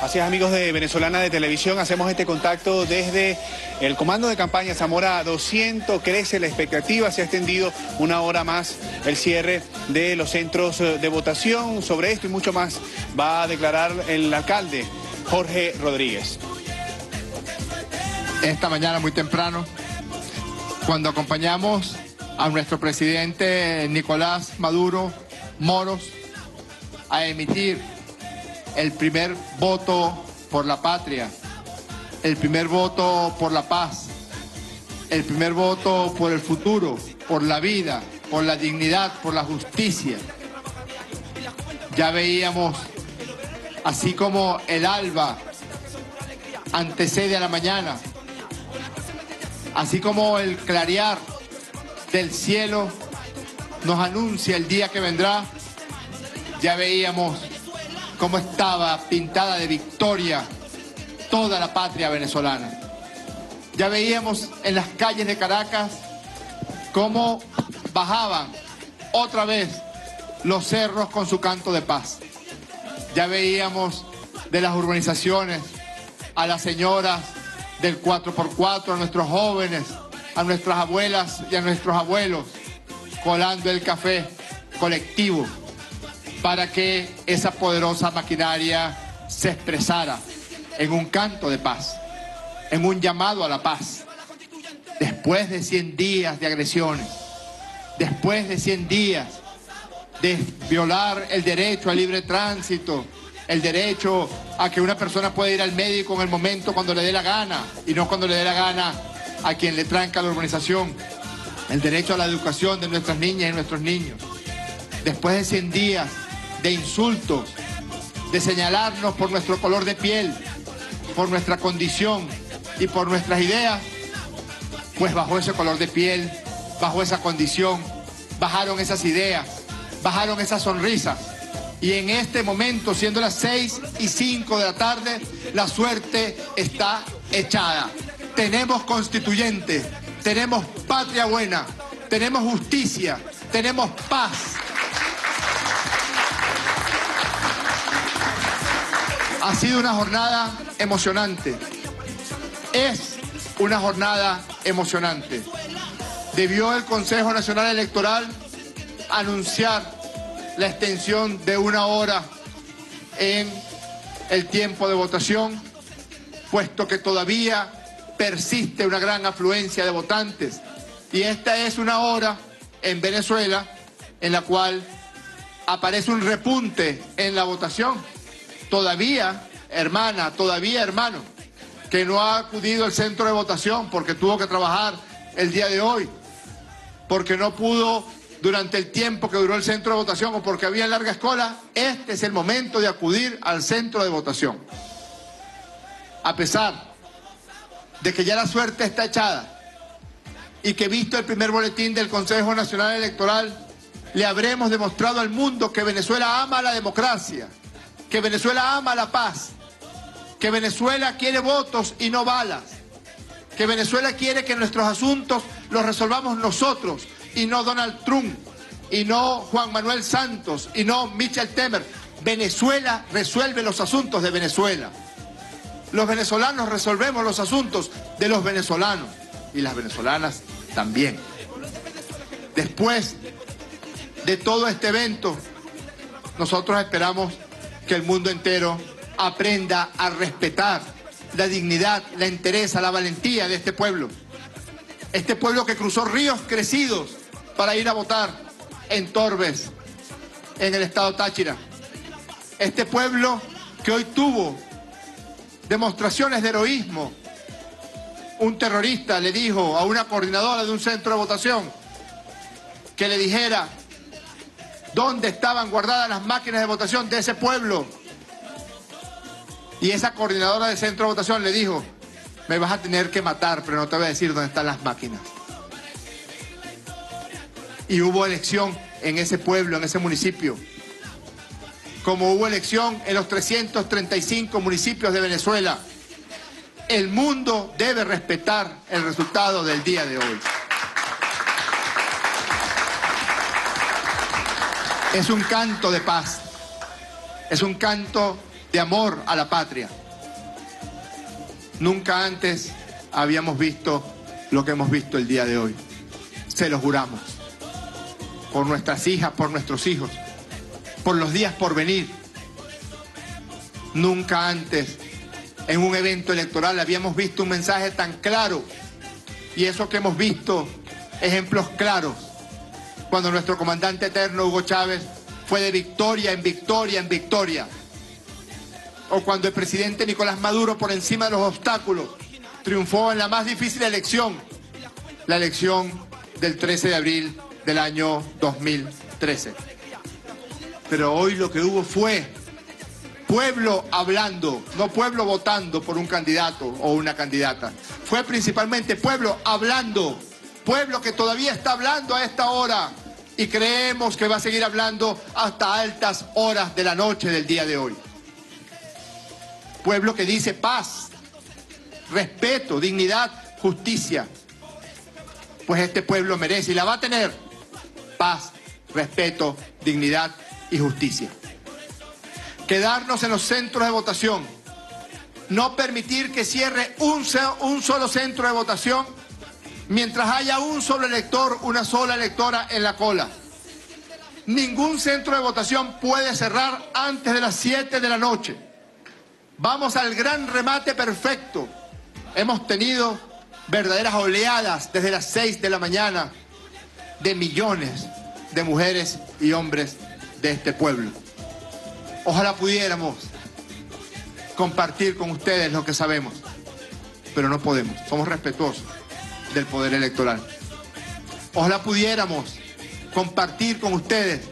Así es, amigos de Venezolana de Televisión, hacemos este contacto desde el comando de campaña Zamora 200. Crece la expectativa, se ha extendido una hora más el cierre de los centros eh, de votación. Sobre esto y mucho más va a declarar el alcalde Jorge Rodríguez. Esta mañana muy temprano, cuando acompañamos a nuestro presidente Nicolás Maduro Moros a emitir el primer voto por la patria, el primer voto por la paz, el primer voto por el futuro, por la vida, por la dignidad, por la justicia. Ya veíamos, así como el alba antecede a la mañana, así como el clarear del cielo nos anuncia el día que vendrá, ya veíamos cómo estaba pintada de victoria toda la patria venezolana. Ya veíamos en las calles de Caracas cómo bajaban otra vez los cerros con su canto de paz. Ya veíamos de las urbanizaciones a las señoras del 4x4, a nuestros jóvenes, a nuestras abuelas y a nuestros abuelos colando el café colectivo para que esa poderosa maquinaria se expresara en un canto de paz, en un llamado a la paz. Después de 100 días de agresiones, después de 100 días de violar el derecho al libre tránsito, el derecho a que una persona pueda ir al médico en el momento cuando le dé la gana y no cuando le dé la gana a quien le tranca la urbanización, el derecho a la educación de nuestras niñas y nuestros niños. Después de 100 días de insultos, de señalarnos por nuestro color de piel, por nuestra condición y por nuestras ideas, pues bajo ese color de piel, bajo esa condición, bajaron esas ideas, bajaron esas sonrisas. Y en este momento, siendo las 6 y 5 de la tarde, la suerte está echada. Tenemos constituyente, tenemos patria buena, tenemos justicia, tenemos paz. Ha sido una jornada emocionante. Es una jornada emocionante. Debió el Consejo Nacional Electoral anunciar la extensión de una hora en el tiempo de votación, puesto que todavía persiste una gran afluencia de votantes. Y esta es una hora en Venezuela en la cual aparece un repunte en la votación. Todavía, hermana, todavía hermano, que no ha acudido al centro de votación porque tuvo que trabajar el día de hoy, porque no pudo durante el tiempo que duró el centro de votación o porque había larga escuela, este es el momento de acudir al centro de votación. A pesar de que ya la suerte está echada y que visto el primer boletín del Consejo Nacional Electoral, le habremos demostrado al mundo que Venezuela ama la democracia, que Venezuela ama la paz, que Venezuela quiere votos y no balas, que Venezuela quiere que nuestros asuntos los resolvamos nosotros y no Donald Trump, y no Juan Manuel Santos, y no Michel Temer. Venezuela resuelve los asuntos de Venezuela. Los venezolanos resolvemos los asuntos de los venezolanos y las venezolanas también. Después de todo este evento, nosotros esperamos que el mundo entero aprenda a respetar la dignidad, la entereza, la valentía de este pueblo. Este pueblo que cruzó ríos crecidos para ir a votar en Torbes, en el estado Táchira. Este pueblo que hoy tuvo demostraciones de heroísmo. Un terrorista le dijo a una coordinadora de un centro de votación que le dijera dónde estaban guardadas las máquinas de votación de ese pueblo. Y esa coordinadora del centro de votación le dijo, me vas a tener que matar, pero no te voy a decir dónde están las máquinas. Y hubo elección en ese pueblo, en ese municipio como hubo elección en los 335 municipios de Venezuela. El mundo debe respetar el resultado del día de hoy. Es un canto de paz, es un canto de amor a la patria. Nunca antes habíamos visto lo que hemos visto el día de hoy. Se lo juramos. Por nuestras hijas, por nuestros hijos, por los días por venir. Nunca antes en un evento electoral habíamos visto un mensaje tan claro. Y eso que hemos visto, ejemplos claros, cuando nuestro comandante eterno Hugo Chávez fue de victoria en victoria en victoria. O cuando el presidente Nicolás Maduro, por encima de los obstáculos, triunfó en la más difícil elección, la elección del 13 de abril del año 2013. Pero hoy lo que hubo fue pueblo hablando, no pueblo votando por un candidato o una candidata. Fue principalmente pueblo hablando, pueblo que todavía está hablando a esta hora y creemos que va a seguir hablando hasta altas horas de la noche del día de hoy. Pueblo que dice paz, respeto, dignidad, justicia. Pues este pueblo merece y la va a tener paz, respeto, dignidad y justicia. Quedarnos en los centros de votación, no permitir que cierre un, un solo centro de votación mientras haya un solo elector, una sola electora en la cola. Ningún centro de votación puede cerrar antes de las 7 de la noche. Vamos al gran remate perfecto. Hemos tenido verdaderas oleadas desde las 6 de la mañana de millones de mujeres y hombres de este pueblo. Ojalá pudiéramos compartir con ustedes lo que sabemos, pero no podemos. Somos respetuosos del poder electoral. Ojalá pudiéramos compartir con ustedes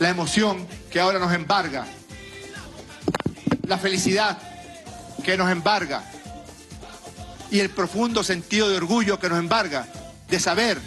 la emoción que ahora nos embarga, la felicidad que nos embarga y el profundo sentido de orgullo que nos embarga de saber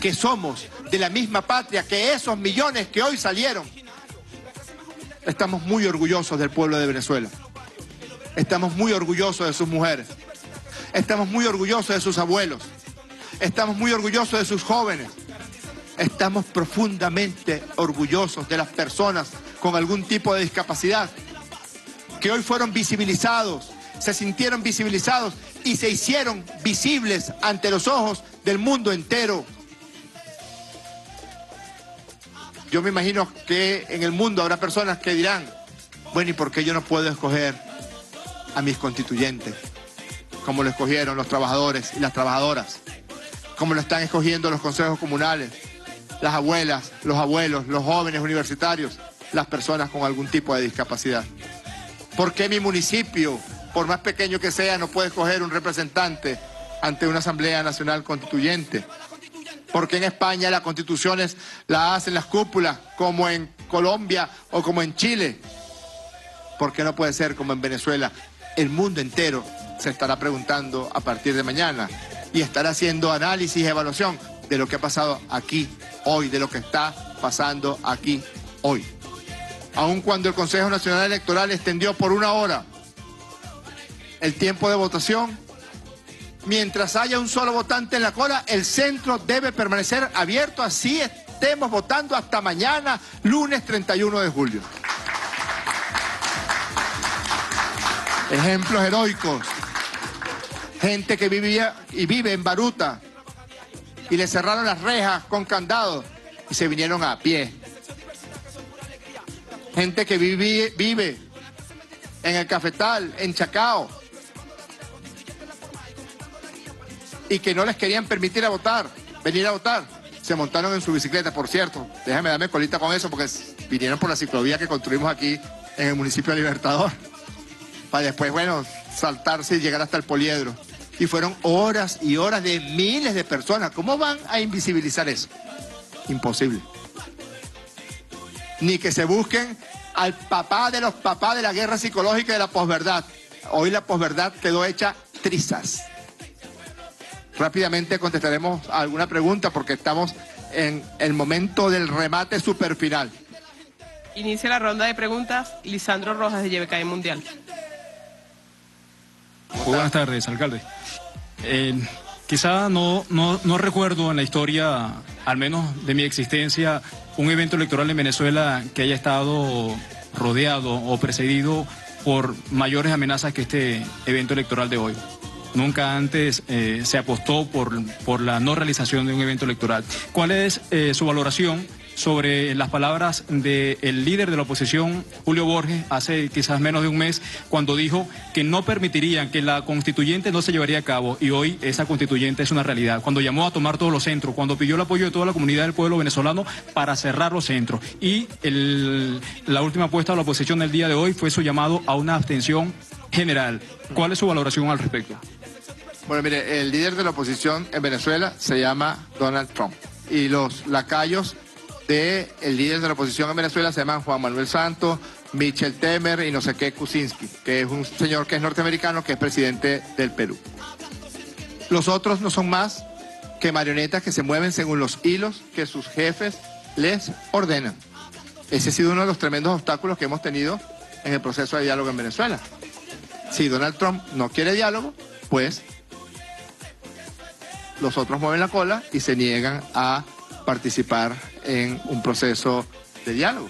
que somos de la misma patria que esos millones que hoy salieron. Estamos muy orgullosos del pueblo de Venezuela. Estamos muy orgullosos de sus mujeres. Estamos muy orgullosos de sus abuelos. Estamos muy orgullosos de sus jóvenes. Estamos profundamente orgullosos de las personas con algún tipo de discapacidad que hoy fueron visibilizados, se sintieron visibilizados y se hicieron visibles ante los ojos del mundo entero. Yo me imagino que en el mundo habrá personas que dirán, bueno, ¿y por qué yo no puedo escoger a mis constituyentes? Como lo escogieron los trabajadores y las trabajadoras como lo están escogiendo los consejos comunales, las abuelas, los abuelos, los jóvenes universitarios, las personas con algún tipo de discapacidad. ¿Por qué mi municipio, por más pequeño que sea, no puede escoger un representante ante una Asamblea Nacional Constituyente? ¿Por qué en España las constituciones las hacen las cúpulas, como en Colombia o como en Chile? ¿Por qué no puede ser como en Venezuela? El mundo entero se estará preguntando a partir de mañana y estar haciendo análisis y evaluación de lo que ha pasado aquí hoy, de lo que está pasando aquí hoy. Aun cuando el Consejo Nacional Electoral extendió por una hora el tiempo de votación, mientras haya un solo votante en la cola, el centro debe permanecer abierto, así estemos votando hasta mañana, lunes 31 de julio. Ejemplos heroicos gente que vivía y vive en Baruta y le cerraron las rejas con candado y se vinieron a pie. Gente que vive, en el cafetal, en Chacao, y que no les querían permitir a votar, venir a votar. Se montaron en su bicicleta, por cierto. Déjame darme colita con eso porque vinieron por la ciclovía que construimos aquí en el municipio de Libertador. Para después, bueno, saltarse y llegar hasta el poliedro y fueron horas y horas de miles de personas. ¿Cómo van a invisibilizar eso? Imposible. Ni que se busquen al papá de los papás de la guerra psicológica y de la posverdad. Hoy la posverdad quedó hecha trizas. Rápidamente contestaremos alguna pregunta porque estamos en el momento del remate super final. Inicia la ronda de preguntas Lisandro Rojas de YBKM Mundial. Buenas tardes, alcalde. Eh, quizá no, no, no recuerdo en la historia, al menos de mi existencia, un evento electoral en Venezuela que haya estado rodeado o precedido por mayores amenazas que este evento electoral de hoy. Nunca antes eh, se apostó por, por la no realización de un evento electoral. ¿Cuál es eh, su valoración sobre las palabras del líder de la oposición, Julio Borges, hace quizás menos de un mes, cuando dijo que no permitirían que la constituyente no se llevaría a cabo y hoy esa constituyente es una realidad. Cuando llamó a tomar todos los centros, cuando pidió el apoyo de toda la comunidad del pueblo venezolano para cerrar los centros. Y la última apuesta de la oposición del día de hoy fue su llamado a una abstención general. ¿Cuál es su valoración al respecto? Bueno, mire, el líder de la oposición en Venezuela se llama Donald Trump y los lacayos del el líder de la oposición en Venezuela se llaman Juan Manuel Santos, Michel Temer y no sé qué Kuczynski, que es un señor que es norteamericano que es presidente del Perú. Los otros no son más que marionetas que se mueven según los hilos que sus jefes les ordenan. Ese ha sido uno de los tremendos obstáculos que hemos tenido en el proceso de diálogo en Venezuela. Si Donald Trump no quiere diálogo, pues los otros mueven la cola y se niegan a participar en un proceso de diálogo.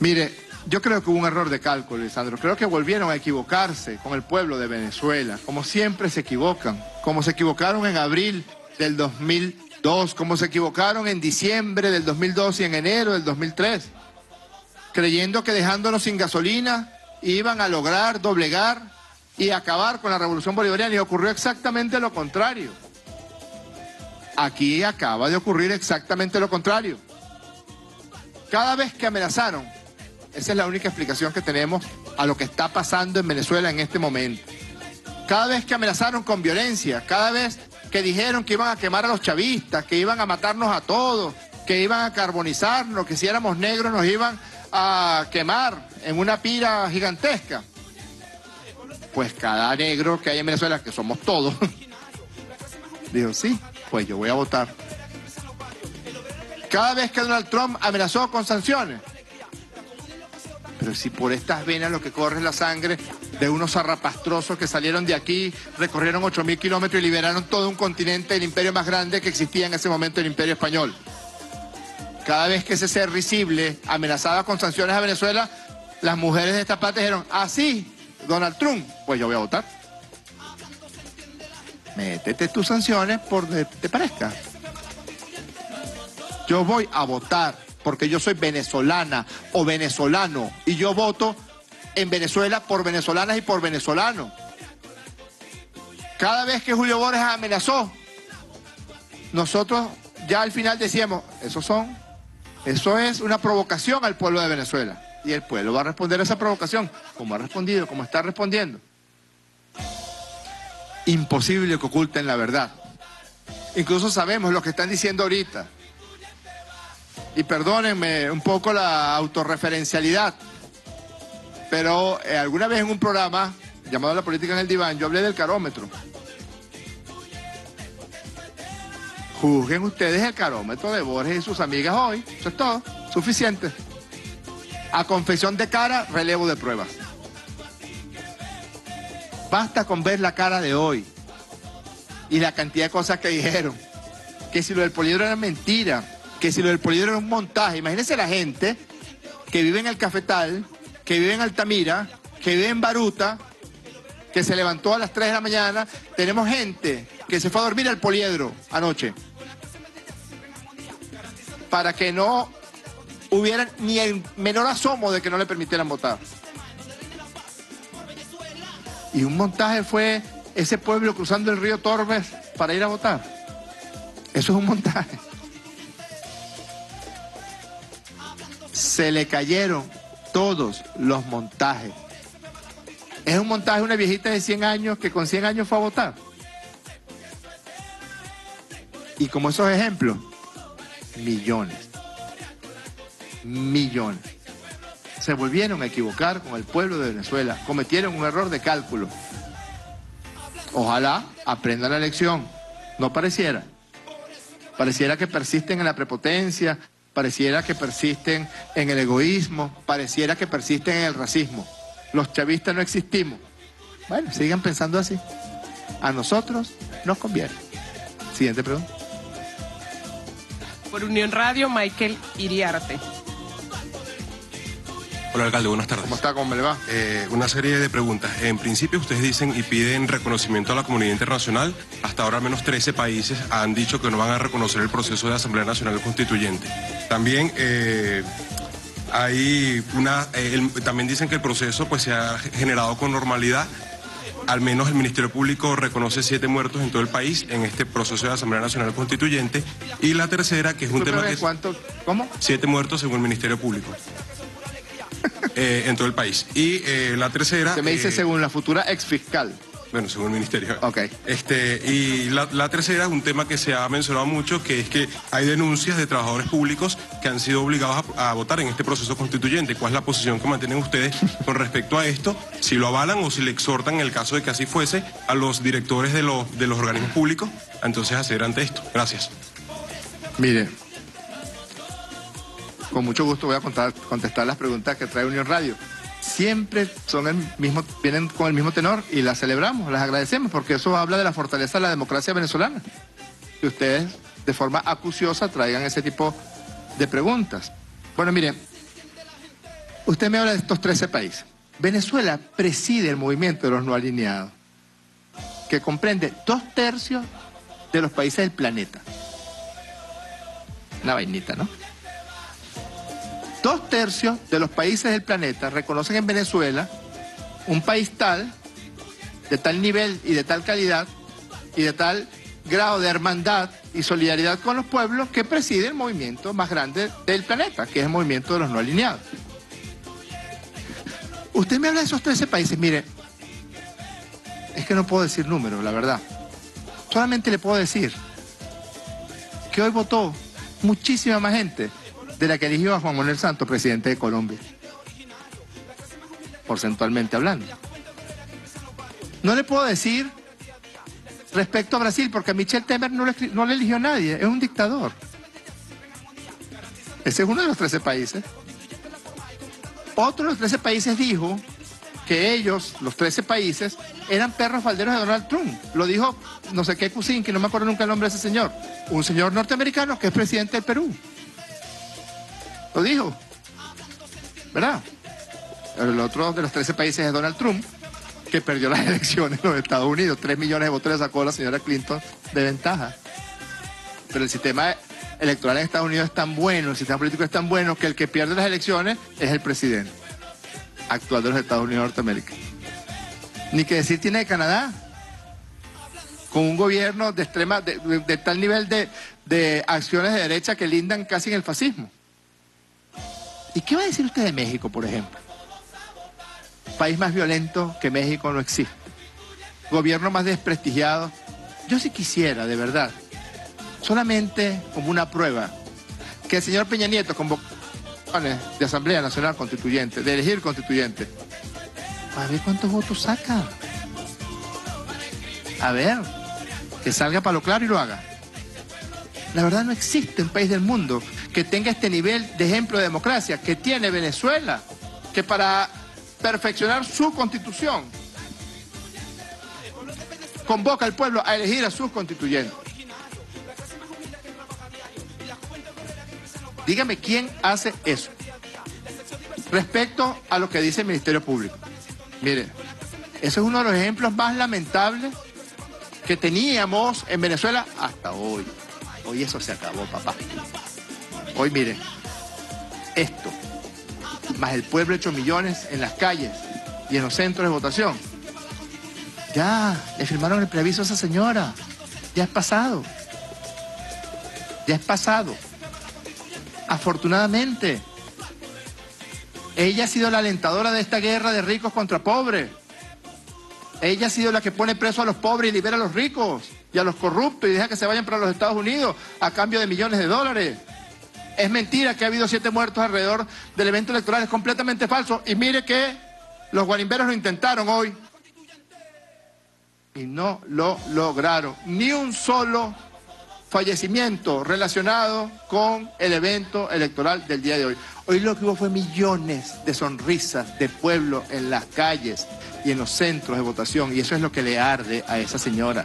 Mire, yo creo que hubo un error de cálculo, Lisandro. Creo que volvieron a equivocarse con el pueblo de Venezuela, como siempre se equivocan, como se equivocaron en abril del 2002, como se equivocaron en diciembre del 2002 y en enero del 2003, creyendo que dejándonos sin gasolina iban a lograr doblegar y acabar con la revolución bolivariana y ocurrió exactamente lo contrario. Aquí acaba de ocurrir exactamente lo contrario. Cada vez que amenazaron, esa es la única explicación que tenemos a lo que está pasando en Venezuela en este momento. Cada vez que amenazaron con violencia, cada vez que dijeron que iban a quemar a los chavistas, que iban a matarnos a todos, que iban a carbonizarnos, que si éramos negros nos iban a quemar en una pira gigantesca pues cada negro que hay en Venezuela, que somos todos, dijo, sí, pues yo voy a votar. Cada vez que Donald Trump amenazó con sanciones, pero si por estas venas lo que corre es la sangre de unos zarrapastrosos que salieron de aquí, recorrieron 8.000 kilómetros y liberaron todo un continente, el imperio más grande que existía en ese momento, el imperio español. Cada vez que ese ser risible amenazaba con sanciones a Venezuela, las mujeres de esta parte dijeron, ah, sí, Donald Trump, pues yo voy a votar. Métete tus sanciones por donde te parezca. Yo voy a votar porque yo soy venezolana o venezolano y yo voto en Venezuela por venezolanas y por venezolanos. Cada vez que Julio Borges amenazó, nosotros ya al final decíamos, eso son, eso es una provocación al pueblo de Venezuela y el pueblo va a responder a esa provocación, como ha respondido, como está respondiendo. Imposible que oculten la verdad. Incluso sabemos lo que están diciendo ahorita. Y perdónenme un poco la autorreferencialidad, pero eh, alguna vez en un programa llamado La Política en el Diván, yo hablé del carómetro. Juzguen ustedes el carómetro de Borges y sus amigas hoy. Eso es todo. Suficiente. A confesión de cara, relevo de pruebas. Basta con ver la cara de hoy y la cantidad de cosas que dijeron. Que si lo del poliedro era mentira, que si lo del poliedro era un montaje. Imagínense la gente que vive en el Cafetal, que vive en Altamira, que vive en Baruta, que se levantó a las 3 de la mañana. Tenemos gente que se fue a dormir al poliedro anoche. Para que no hubieran ni el menor asomo de que no le permitieran votar. Y un montaje fue ese pueblo cruzando el río Torbes para ir a votar. Eso es un montaje. Se le cayeron todos los montajes. Es un montaje una viejita de 100 años que con 100 años fue a votar. Y como esos ejemplos, millones millones. Se volvieron a equivocar con el pueblo de Venezuela, cometieron un error de cálculo. Ojalá aprendan la lección, no pareciera. Pareciera que persisten en la prepotencia, pareciera que persisten en el egoísmo, pareciera que persisten en el racismo. Los chavistas no existimos. Bueno, sigan pensando así. A nosotros nos conviene. Siguiente pregunta. Por Unión Radio, Michael Iriarte. Hola, alcalde, buenas tardes. ¿Cómo está? ¿Cómo le va? Eh, una serie de preguntas. En principio, ustedes dicen y piden reconocimiento a la comunidad internacional. Hasta ahora, al menos 13 países han dicho que no van a reconocer el proceso de Asamblea Nacional Constituyente. También eh, hay una. eh, el- también dicen que el proceso pues, se ha generado con normalidad. Al menos el Ministerio Público reconoce siete muertos en todo el país en este proceso de Asamblea Nacional Constituyente. Y la tercera, que es un tema que es ¿Cuánto? ¿Cómo? siete muertos según el Ministerio Público. Eh, en todo el país. Y eh, la tercera. Se me dice eh, según la futura ex fiscal. Bueno, según el ministerio. Ok. Este, y la, la tercera es un tema que se ha mencionado mucho, que es que hay denuncias de trabajadores públicos que han sido obligados a, a votar en este proceso constituyente. ¿Cuál es la posición que mantienen ustedes con respecto a esto? Si lo avalan o si le exhortan, en el caso de que así fuese, a los directores de los, de los organismos públicos, a entonces hacer ante esto. Gracias. Mire, con mucho gusto voy a contestar las preguntas que trae Unión Radio. Siempre son el mismo, vienen con el mismo tenor y las celebramos, las agradecemos, porque eso habla de la fortaleza de la democracia venezolana. Que ustedes, de forma acuciosa, traigan ese tipo de preguntas. Bueno, mire, usted me habla de estos 13 países. Venezuela preside el movimiento de los no alineados, que comprende dos tercios de los países del planeta. Una vainita, ¿no? Dos tercios de los países del planeta reconocen en Venezuela un país tal, de tal nivel y de tal calidad y de tal grado de hermandad y solidaridad con los pueblos que preside el movimiento más grande del planeta, que es el movimiento de los no alineados. Usted me habla de esos 13 países, mire, es que no puedo decir números, la verdad. Solamente le puedo decir que hoy votó muchísima más gente de la que eligió a Juan Manuel Santos, presidente de Colombia. Porcentualmente hablando. No le puedo decir respecto a Brasil, porque a Michel Temer no le, no le eligió nadie, es un dictador. Ese es uno de los 13 países. Otro de los 13 países dijo que ellos, los 13 países, eran perros falderos de Donald Trump. Lo dijo no sé qué Cousin, que no me acuerdo nunca el nombre de ese señor. Un señor norteamericano que es presidente del Perú. Lo dijo. ¿Verdad? El otro de los 13 países es Donald Trump, que perdió las elecciones en los Estados Unidos. 3 millones de votos le sacó la señora Clinton de ventaja. Pero el sistema electoral en Estados Unidos es tan bueno, el sistema político es tan bueno, que el que pierde las elecciones es el presidente actual de los Estados Unidos de Norteamérica. Ni que decir tiene de Canadá, con un gobierno de extrema, de, de- tal nivel de acciones de derecha que lindan casi en el fascismo. ¿Y qué va a decir usted de México, por ejemplo? País más violento que México no existe. Gobierno más desprestigiado. Yo sí quisiera, de verdad, solamente como una prueba, que el señor Peña Nieto convocó de Asamblea Nacional Constituyente, de elegir constituyente, a ver cuántos votos saca. A ver, que salga para lo claro y lo haga. La verdad no existe un país del mundo que tenga este nivel de ejemplo de democracia que tiene Venezuela, que para perfeccionar su constitución convoca al pueblo a elegir a sus constituyentes. Dígame quién hace eso respecto a lo que dice el Ministerio Público. Mire, ese es uno de los ejemplos más lamentables que teníamos en Venezuela hasta hoy. Hoy eso se acabó, papá. Hoy, mire, esto, más el pueblo hecho millones en las calles y en los centros de votación. Ya, le firmaron el preaviso a esa señora. Ya es pasado. Ya es pasado. Afortunadamente, ella ha sido la alentadora de esta guerra de ricos contra pobres. Ella ha sido la que pone preso a los pobres y libera a los ricos y a los corruptos y deja que se vayan para los Estados Unidos a cambio de millones de dólares. Es mentira que ha habido siete muertos alrededor del evento electoral, es completamente falso. Y mire que los guarimberos lo intentaron hoy y no lo lograron. Ni un solo fallecimiento relacionado con el evento electoral del día de hoy. Hoy lo que hubo fue millones de sonrisas de pueblo en las calles y en los centros de votación y eso es lo que le arde a esa señora.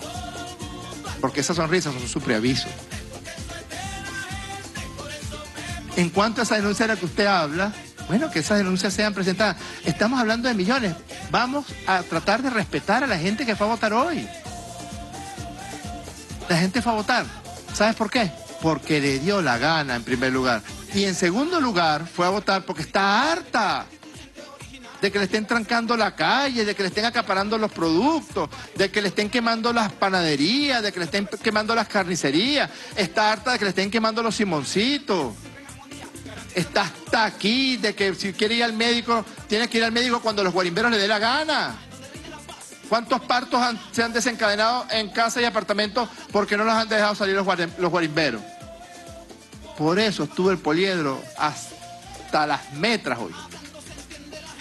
Porque esas sonrisas son su preaviso. En cuanto a esa denuncia de la que usted habla, Bueno, que esas denuncias sean presentadas. Estamos hablando de millones. Vamos a tratar de respetar a la gente que fue a votar hoy. La gente fue a votar. ¿Sabes por qué? Porque le dio la gana en primer lugar. Y en segundo lugar fue a votar porque está harta de que le estén trancando la calle, de que le estén acaparando los productos, de que le estén quemando las panaderías, de que le estén quemando las carnicerías. Está harta de que le estén quemando los simoncitos. Está hasta aquí de que si quiere ir al médico, tiene que ir al médico cuando los guarimberos le dé la gana. ¿Cuántos partos se han desencadenado en casa y apartamentos porque no los han dejado salir los, los guarimberos? Por eso estuvo el poliedro hasta las metras hoy.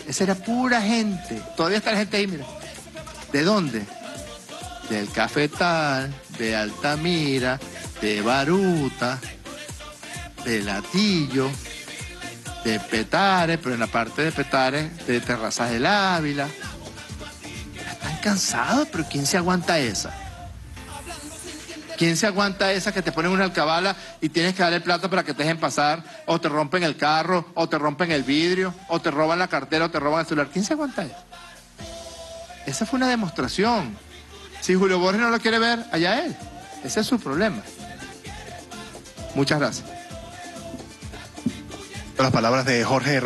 Esa era pura gente. Todavía está la gente ahí, mira. ¿De dónde? Del Cafetal, de Altamira, de Baruta, de Latillo, de Petare, pero en la parte de Petare, de Terrazas del Ávila. Están cansados, pero ¿quién se aguanta esa? ¿Quién se aguanta esa que te ponen una alcabala y tienes que darle plata para que te dejen pasar? O te rompen el carro, o te rompen el vidrio, o te roban la cartera, o te roban el celular. ¿Quién se aguanta eso? Esa fue una demostración. Si Julio Borges no lo quiere ver, allá él. Ese es su problema. Muchas gracias. Las palabras de Jorge